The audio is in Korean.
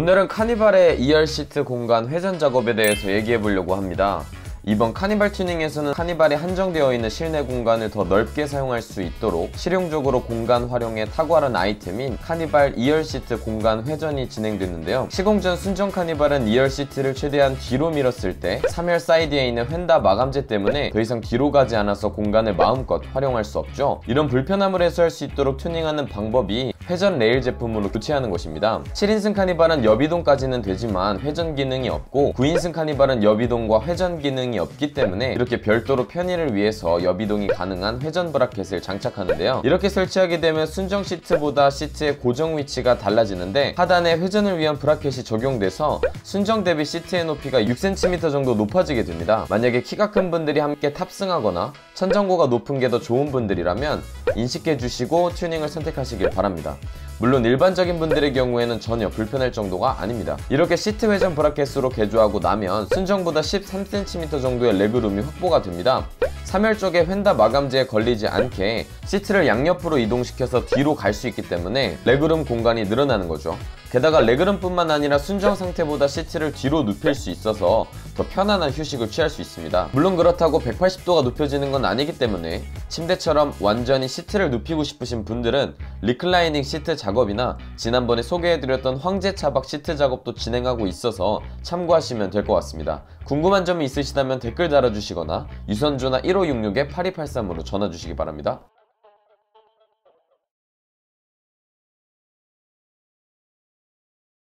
오늘은 카니발의 2열 시트 공간 회전 작업에 대해서 얘기해 보려고 합니다. 이번 카니발 튜닝에서는 카니발이 한정되어 있는 실내 공간을 더 넓게 사용할 수 있도록 실용적으로 공간 활용에 탁월한 아이템인 카니발 2열 시트 공간 회전이 진행됐는데요. 시공 전 순정 카니발은 2열 시트를 최대한 뒤로 밀었을 때 3열 사이드에 있는 휀다 마감재 때문에 더 이상 뒤로 가지 않아서 공간을 마음껏 활용할 수 없죠. 이런 불편함을 해소할 수 있도록 튜닝하는 방법이 회전 레일 제품으로 교체하는 것입니다. 7인승 카니발은 옆이동까지는 되지만 회전 기능이 없고 9인승 카니발은 옆이동과 회전 기능이 없기 때문에 이렇게 별도로 편의를 위해서 옆이동이 가능한 회전 브라켓을 장착하는데요. 이렇게 설치하게 되면 순정 시트보다 시트의 고정 위치가 달라지는데 하단에 회전을 위한 브라켓이 적용돼서 순정 대비 시트의 높이가 6cm 정도 높아지게 됩니다. 만약에 키가 큰 분들이 함께 탑승하거나 천정고가 높은 게 더 좋은 분들이라면 인식해 주시고 튜닝을 선택하시길 바랍니다. 물론 일반적인 분들의 경우에는 전혀 불편할 정도가 아닙니다. 이렇게 시트 회전 브라켓으로 개조하고 나면 순정보다 13cm 정도의 레그룸이 확보가 됩니다. 3열 쪽에 휀다 마감재에 걸리지 않게 시트를 양옆으로 이동시켜서 뒤로 갈 수 있기 때문에 legroom 공간이 늘어나는 거죠. 게다가 legroom뿐만 아니라 순정 상태보다 시트를 뒤로 눕힐 수 있어서 더 편안한 휴식을 취할 수 있습니다. 물론 그렇다고 180도가 눕혀지는 건 아니기 때문에 침대처럼 완전히 시트를 눕히고 싶으신 분들은 reclining 시트 작업이나 지난번에 소개해드렸던 황제 차박 시트 작업도 진행하고 있어서 참고하시면 될 것 같습니다. 궁금한 점이 있으시다면 댓글 달아주시거나 유선전화나 1566-8283으로 전화 주시기 바랍니다.